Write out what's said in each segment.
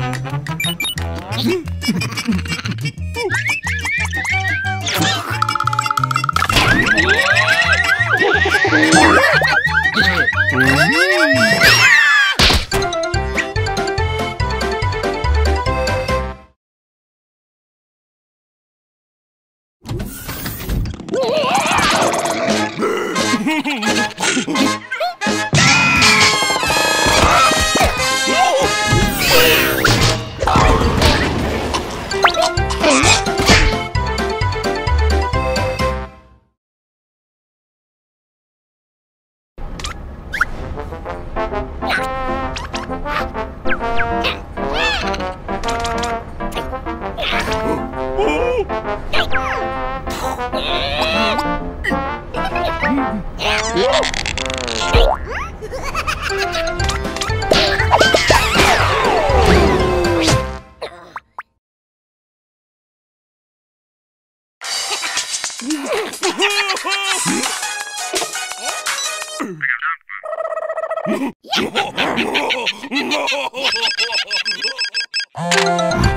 Mm-hmm. Oh!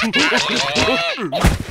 Oh, my God.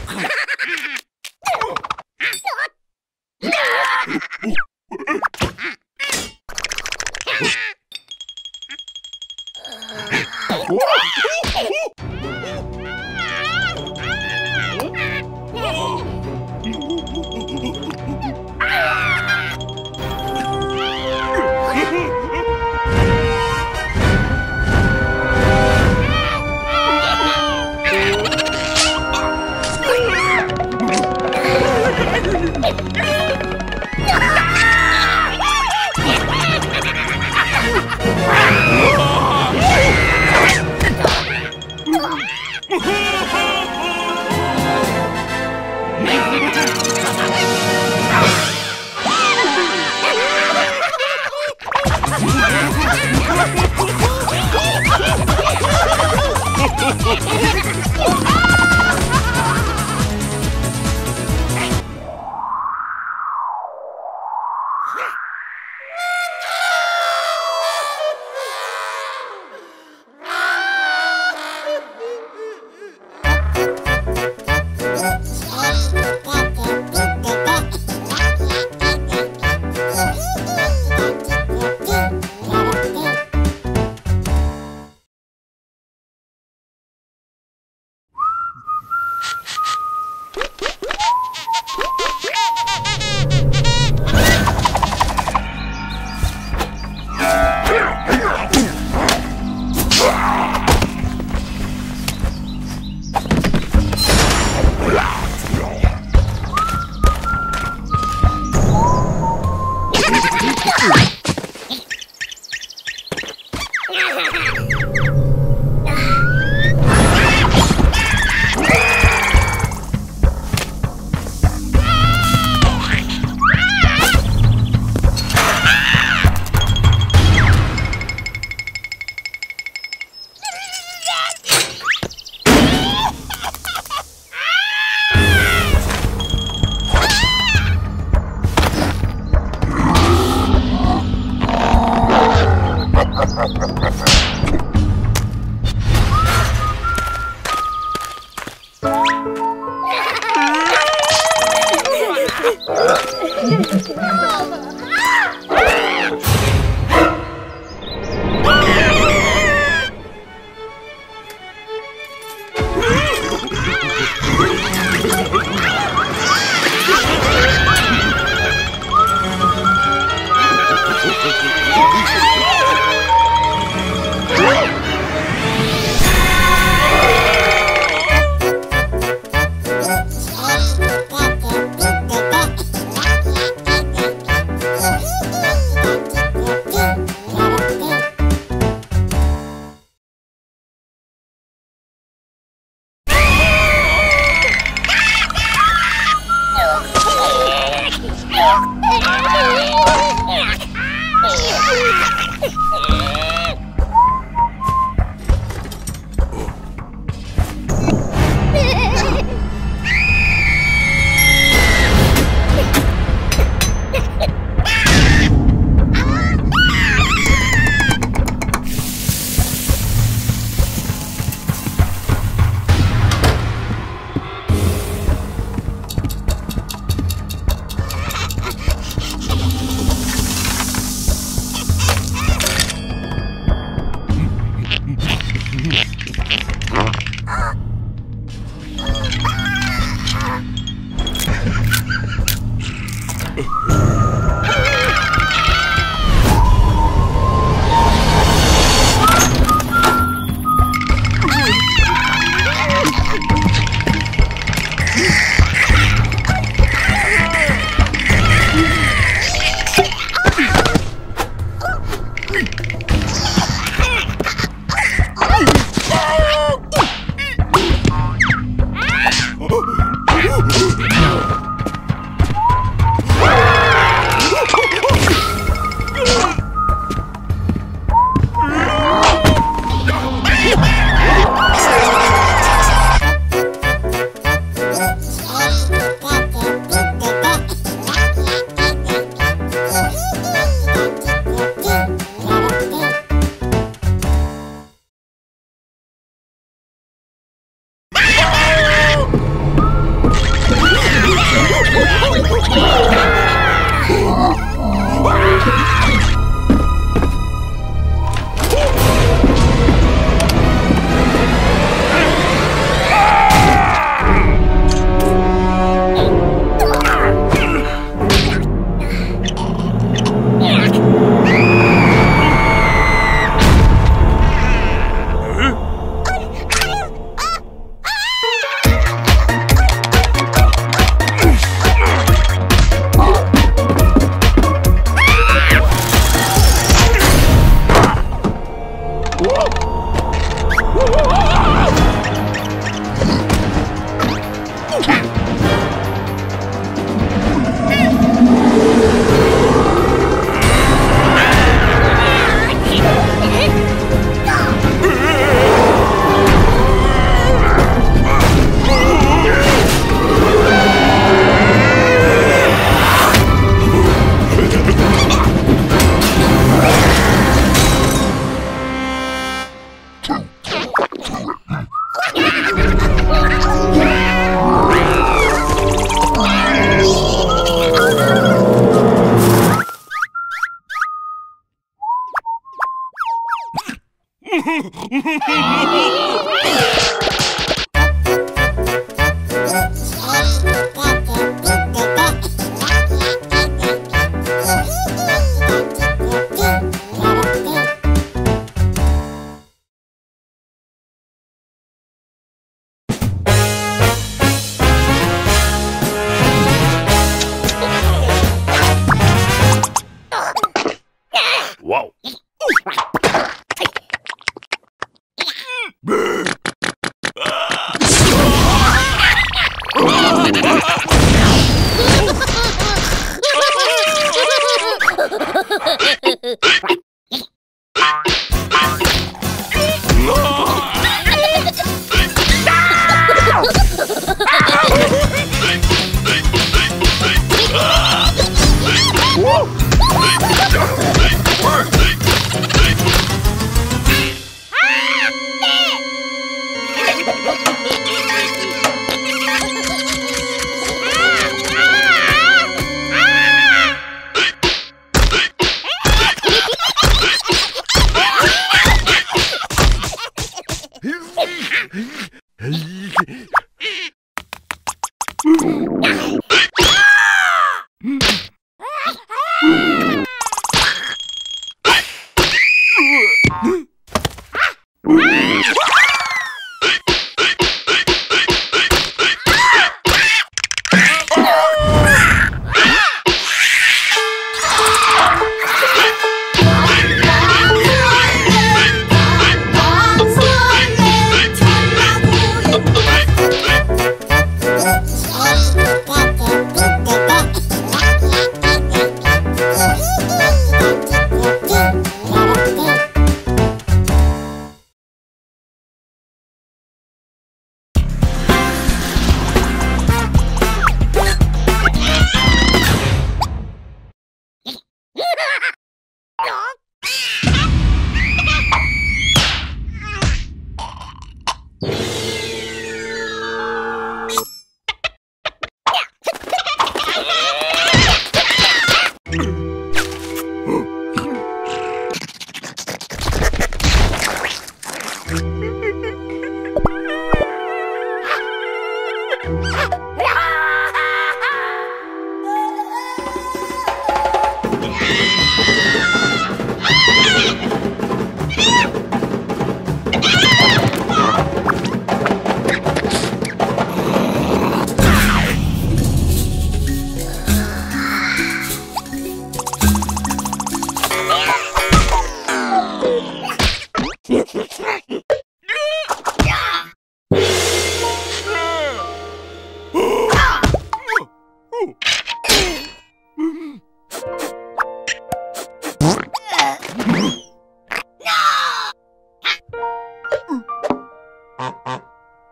Huh?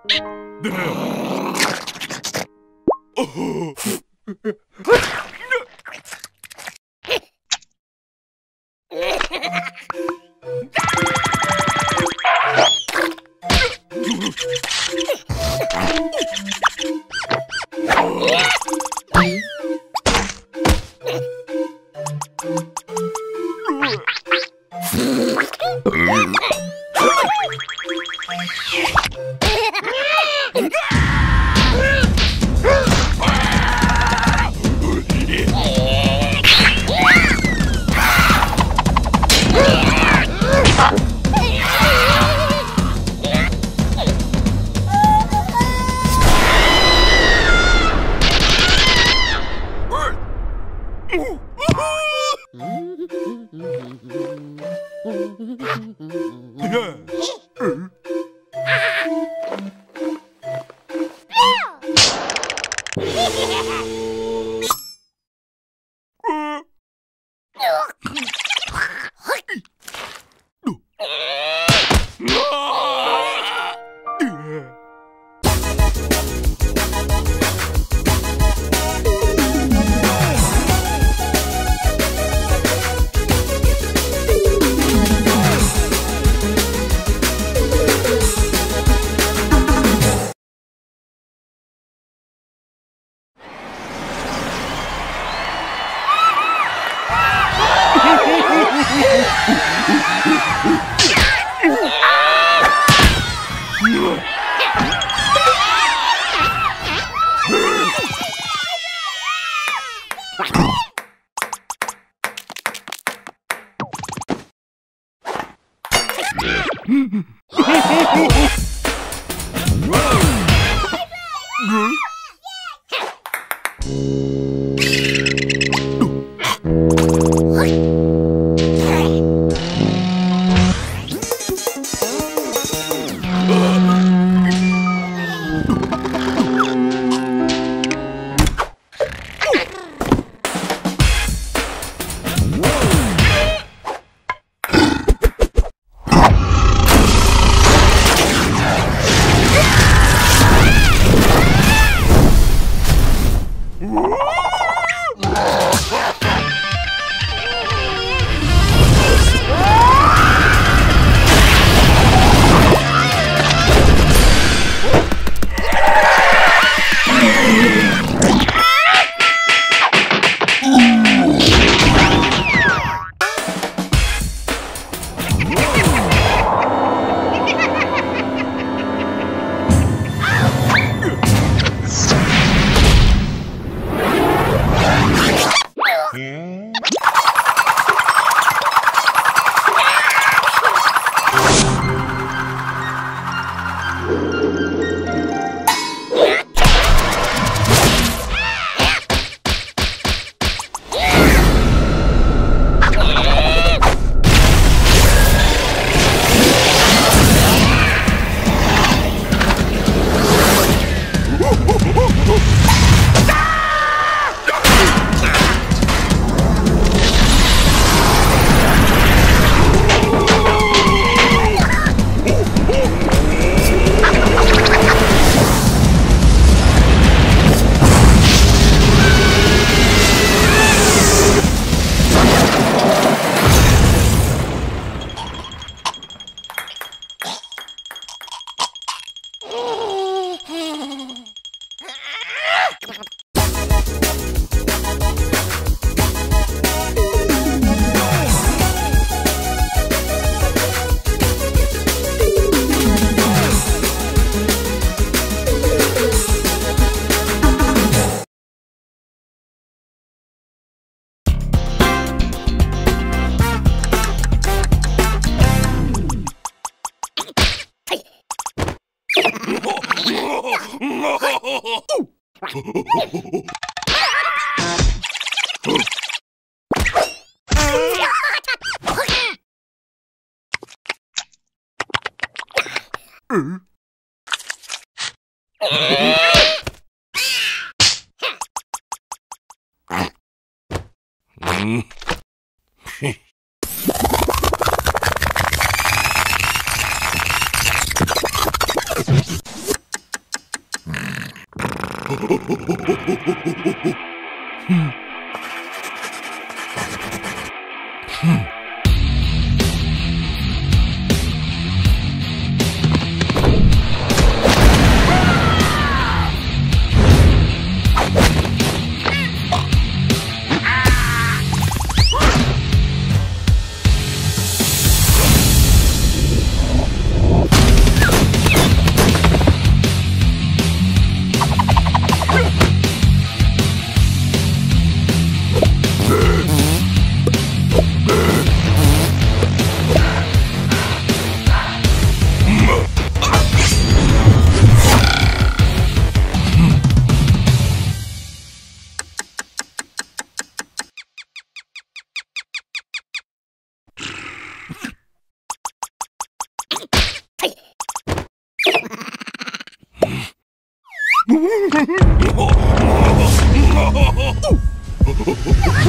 Oh. Ha! 음. 음. 음. Oh! Oh,